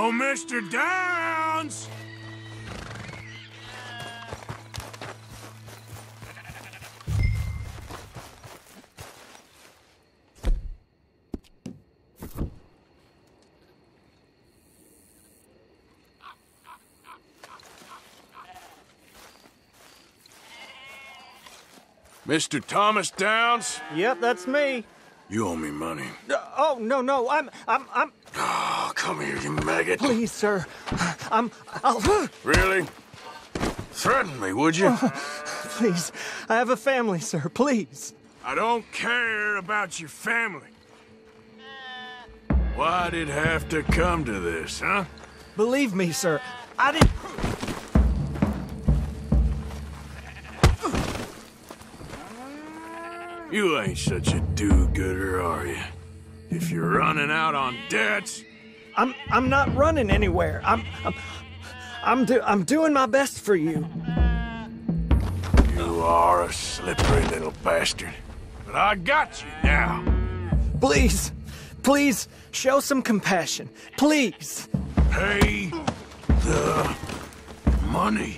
Oh, Mr. Downs! Mr. Thomas Downs, Yep, that's me. You owe me money. Uh, oh, no, no, I'm, I'm, I'm, Oh, come here, you maggot. please, sir. I'm, I'll, Really? Threaten me, would you? please. I have a family, sir, please. I don't care about your family. Why'd it have to come to this, huh? Believe me, sir, I didn't. You ain't such a do-gooder, are you? If you're running out on debts, I'm, I'm not running anywhere. I'm, I'm, I'm, do, I'm doing my best for you. you are a slippery little bastard. But I got you now. Please, please, show some compassion. Please. Pay the money.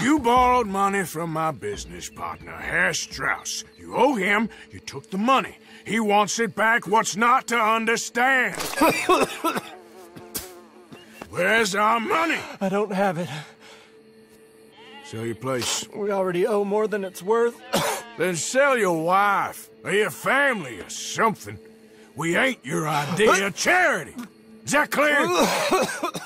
You borrowed money from my business partner, Herr Strauss. You owe him, you took the money. He wants it back, what's not to understand? Where's our money? I don't have it. Sell your place. We already owe more than it's worth. Then sell your wife, or your family, or something. We ain't your idea of charity. Is that clear?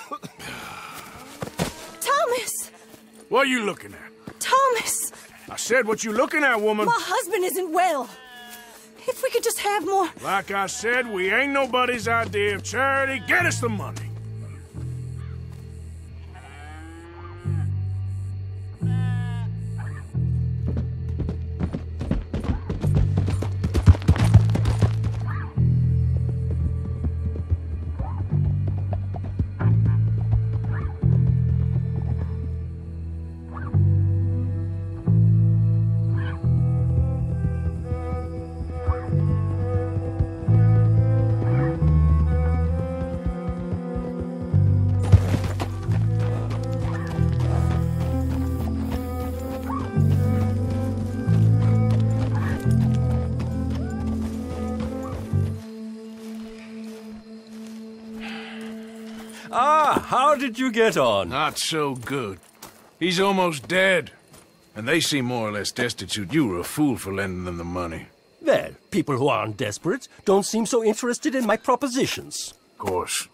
What are you looking at? Thomas! I said what you looking at, woman. My husband isn't well. If we could just have more. Like I said, we ain't nobody's idea of charity. Get us the money. Ah, how did you get on? Not so good. He's almost dead. And they seem more or less destitute. You were a fool for lending them the money. Well, people who aren't desperate don't seem so interested in my propositions. Of course.